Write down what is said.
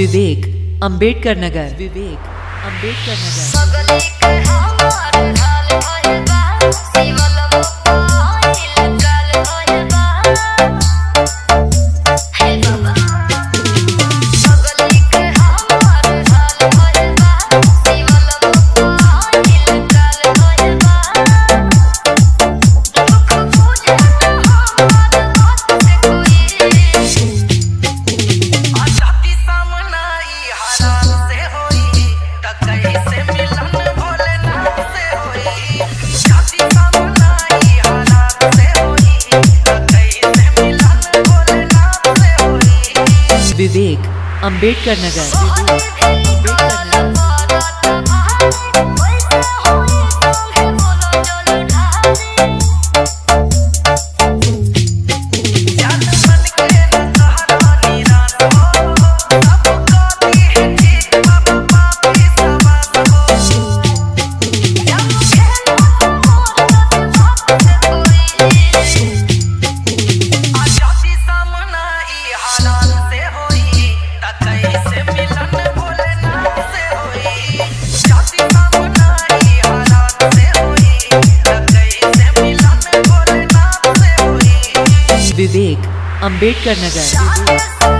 Vivek Ambedkar Nagar. Vivek Ambedkar Nagar. Ambedkar Nagar. Vivek Ambedkar Nagar